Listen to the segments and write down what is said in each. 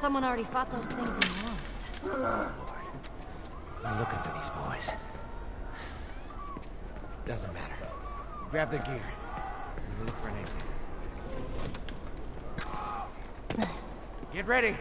Someone already fought those things and lost. I'm looking for these boys. Doesn't matter. Grab their gear. Look for an exit. Get ready.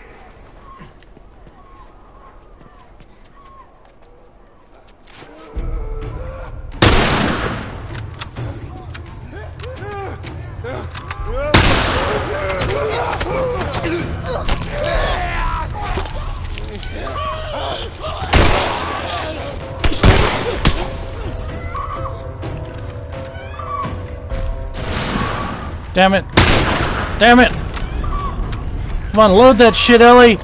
Damn it. Damn it. Come on, load that shit, Ellie.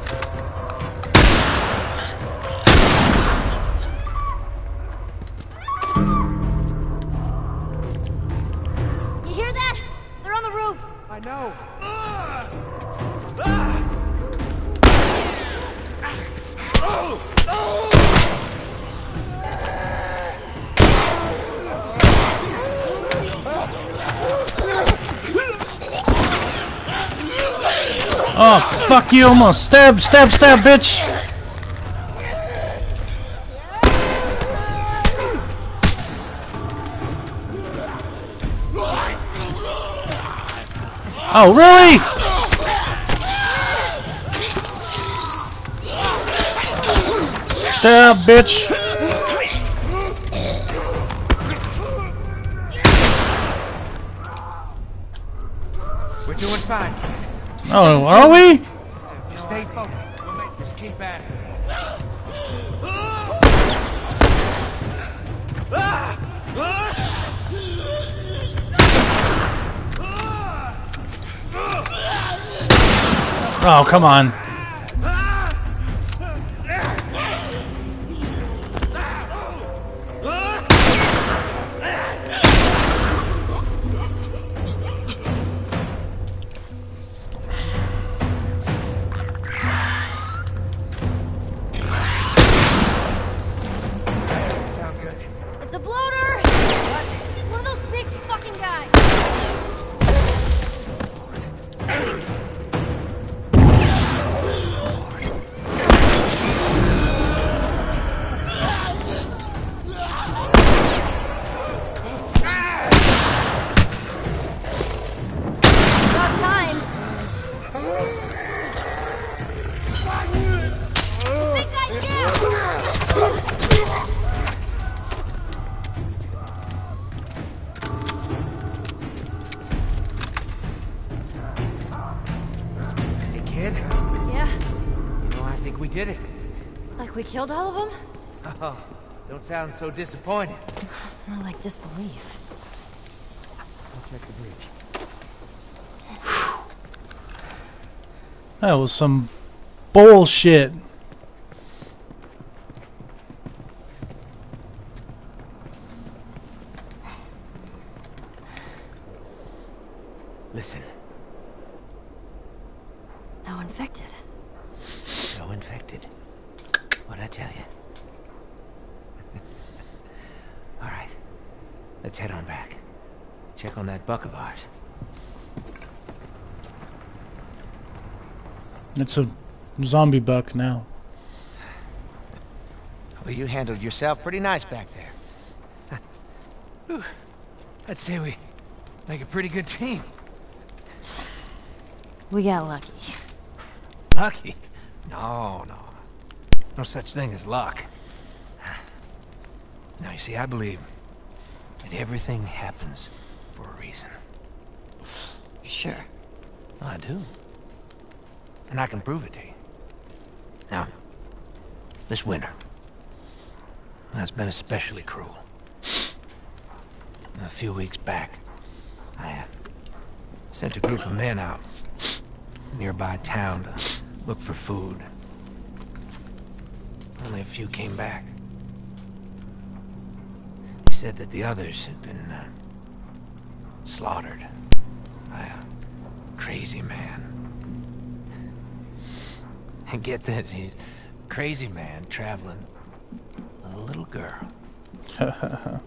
Oh, fuck you, almost. Stab, stab, stab, bitch. Oh, really? Stab, bitch. We're doing fine. Oh, are we? Just stay focused. We'll make this keep at it. Oh, come on. Killed all of them? Oh, don't sound so disappointed. More like disbelief. I'll check the bridge. That was some bullshit. Listen, Now infected. no infected. What'd I tell you? All right, let's head on back. Check on that buck of ours. It's a zombie buck now. Well, you handled yourself pretty nice back there. Whew. I'd say we make a pretty good team. We got lucky. Lucky? No, no. No such thing as luck. Now, you see, I believe that everything happens reason. Sure. I do. And I can prove it to you. Now, this winter, has been especially cruel. A few weeks back, I uh, sent a group of men out nearby town to look for food. Only a few came back. They said that the others had been uh, slaughtered uh, crazy man. And get this, he's crazy man traveling with a little girl.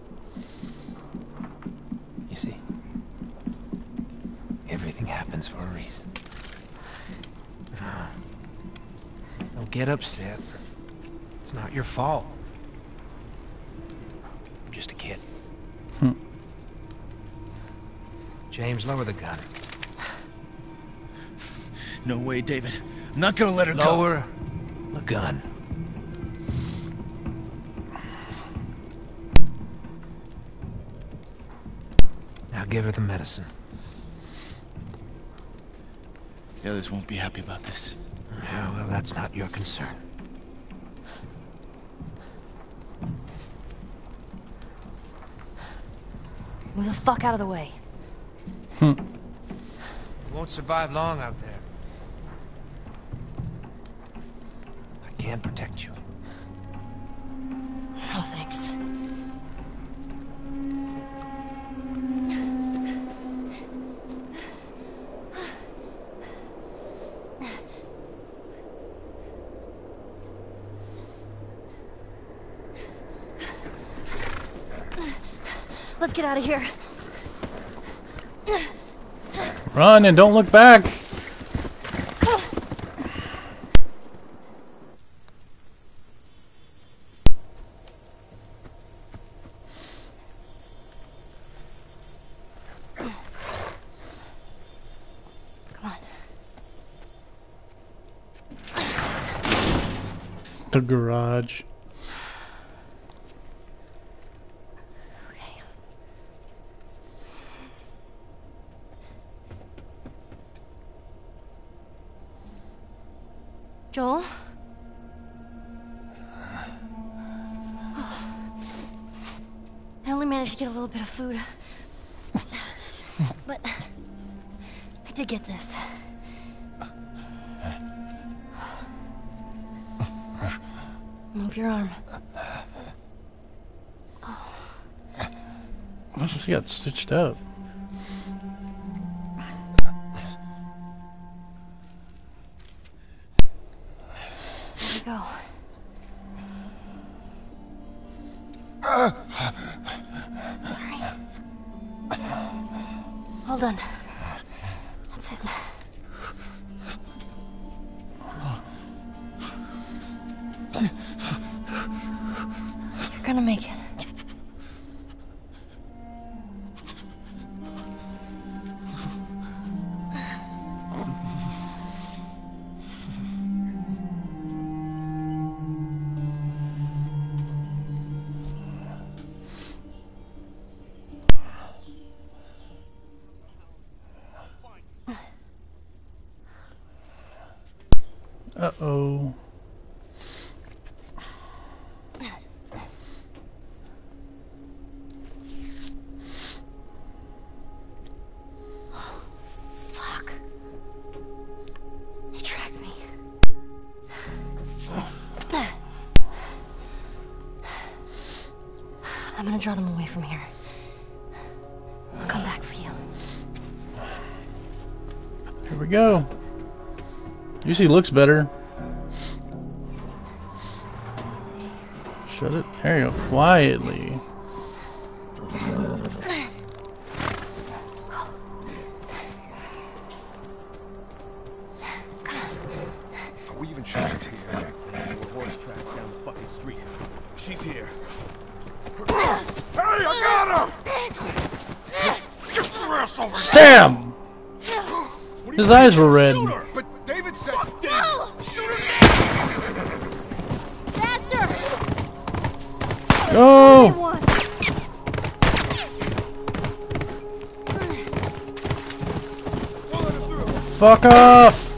you see, everything happens for a reason. Uh, don't get upset. It's not your fault. James, lower the gun. No way, David. I'm not gonna let her go. Lower the gun. Now give her the medicine. The others won't be happy about this. Yeah, well, that's not your concern. Move the fuck out of the way. Hmm. You won't survive long out there. I can protect you. Oh, thanks. Let's get out of here. Run and don't look back. The garage. Joel? Oh. I only managed to get a little bit of food. But I did get this. Move your arm. oh She got stitched up. Go. Uh. Sorry. Hold on. Gonna draw them away from here. I'll come back for you. Here we go. Usually looks better. Shut it. There you go. Quietly. We even checked here. The horse track down the fucking street. She's here. Hey, I got here! Stab! His eyes were red. But David said... No! Shoot her! Faster! One. Fuck off!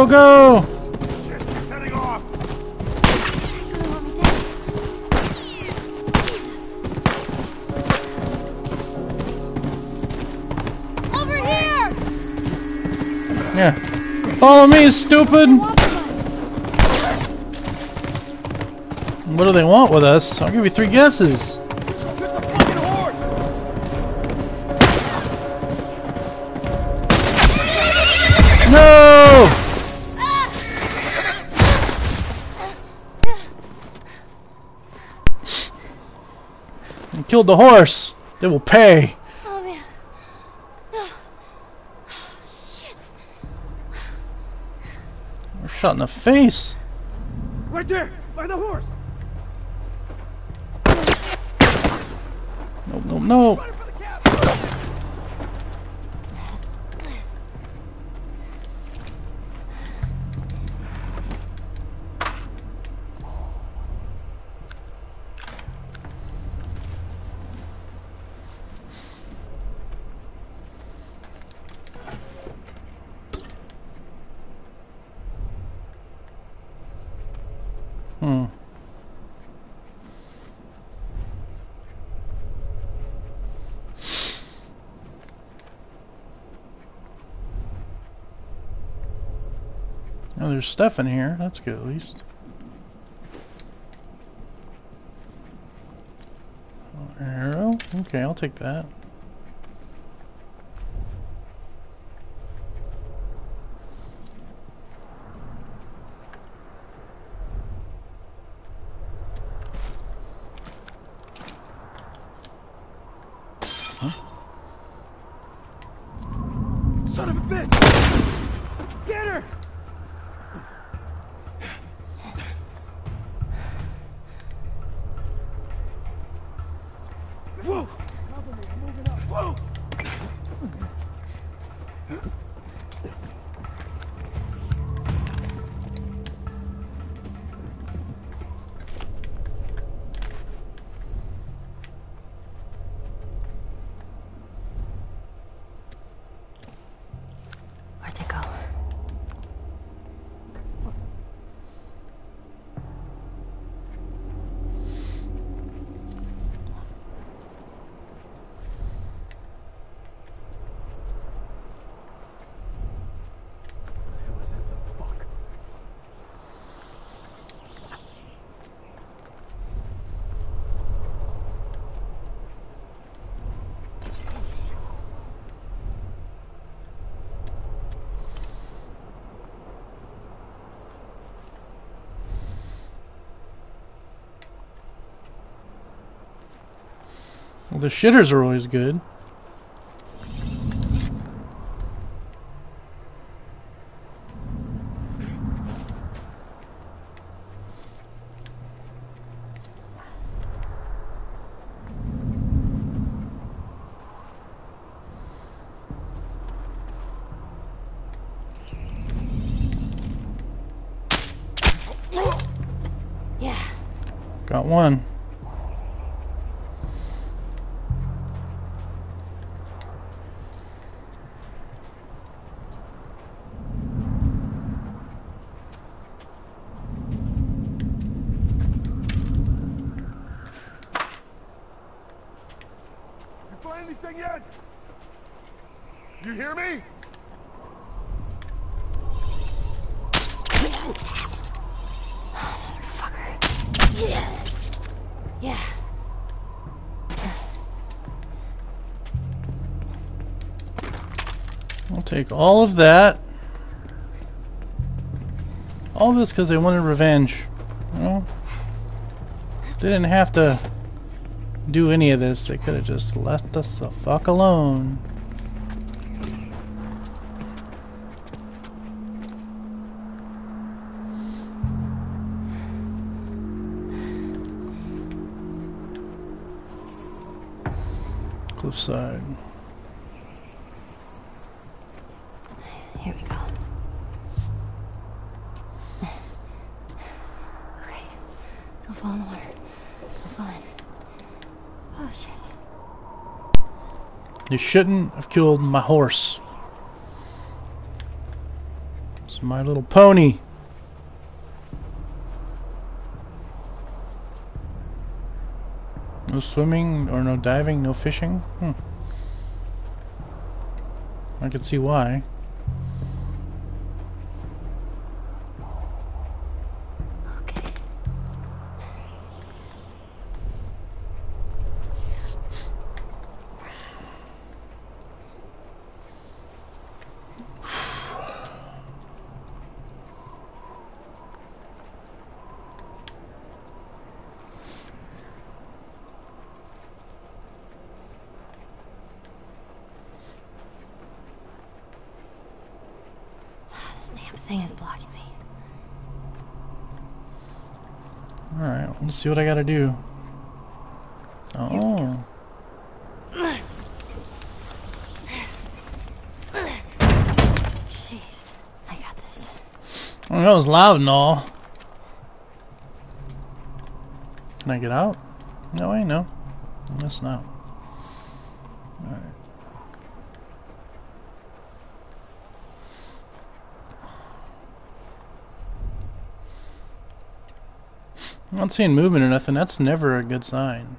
Go, go! Shit, heading off! Guys really want me dead. Jesus. Over here! Yeah. Follow me, stupid! Want from us. What do they want with us? I'll give you three guesses. Killed the horse. They will pay. Oh man. No. Shit. We're shot in the face. Right there! By the horse! No, no, no. Run for the cab! Hmm. Oh, there's stuff in here. That's good, at least. Arrow? Okay, I'll take that. Of a bitch! The shitters are always good. Yeah. Got one. You find anything yet? You hear me? Fucker. Yeah. Yeah. I'll take all of that. All this because they wanted revenge. You know? They didn't have to do any of this. They could have just left us the fuck alone. Cliffside. Here we go. Okay. Don't fall in the water. I'm fine. You shouldn't have killed my horse. It's my little pony. No swimming or no diving, no fishing? Hmm. I can see why. Okay. Thing is blocking me. Alright, let's see what I gotta do. Oh. Jeez, I got this. Well, that was loud and all. Can I get out? No, I know. I guess not. Not seeing movement or nothing. That's never a good sign.